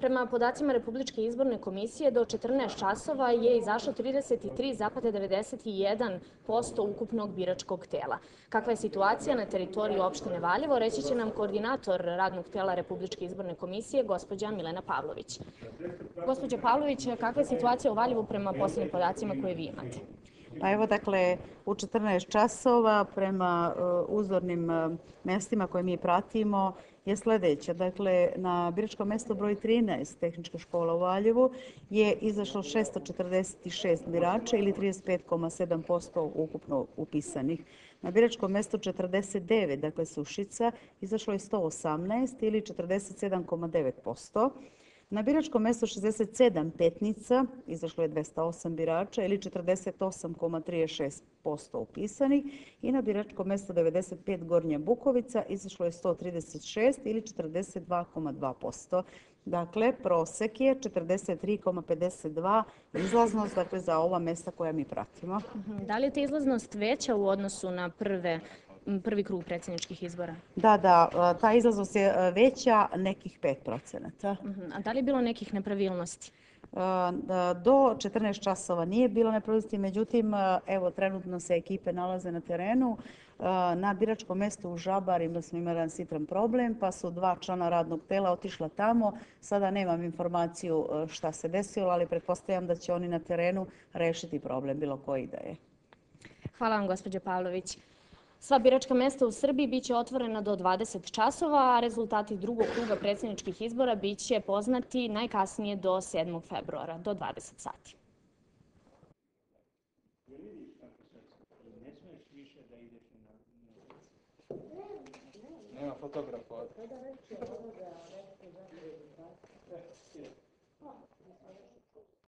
Prema podacima Republičke izborne komisije, do 14 časova je izašlo 33,91% ukupnog biračkog tela. Kakva je situacija na teritoriji opštine Valjevo, reći će nam koordinator radnog tela Republičke izborne komisije, gospođa Milena Pavlović. Gospođa Pavlović, kakva je situacija u Valjevu prema posljednim podacima koje vi imate? Pa evo dakle u 14 časova prema e, uzornim e, mestima koje mi pratimo je sljedeće. Dakle, na biračkom mjestu broj 13 tehnička škola u Valjevu je izašlo 646 birača ili 35,7% ukupno upisanih. Na biračkom mjestu 49, dakle Sušica, izašlo je 118 ili 47,9%. Na biračkom mjestu 67 Petnica izašlo je 208 birača ili 48,36% upisanih i na biračkom mjestu 95 Gornja Bukovica izašlo je 136 ili 42,2%. Dakle, prosek je 43,52 izlaznost dakle, za ova mjesta koja mi pratimo. Da li je ta izlaznost veća u odnosu na prve prvi krug predsjedničkih izbora? Da, da, ta izlaznost je veća nekih 5 procenata. Mhm, a da li je bilo nekih nepravilnosti? Do 14 časova nije bilo nepravilnosti, međutim, evo, trenutno se ekipe nalaze na terenu. Na biračkom mjestu u Žabar imali smo imali jedan sitran problem, pa su dva člana radnog tela otišla tamo. Sada nemam informaciju šta se desilo, ali pretpostavljam da će oni na terenu rešiti problem, bilo koji da je. Hvala vam, gospođo Pavlović. Sva biračka mesta u Srbiji biće otvorena do 20 časova, a rezultati drugog kruga predsjedničkih izbora biće poznati najkasnije do 7. februara, do 20 sati. Nema fotografa.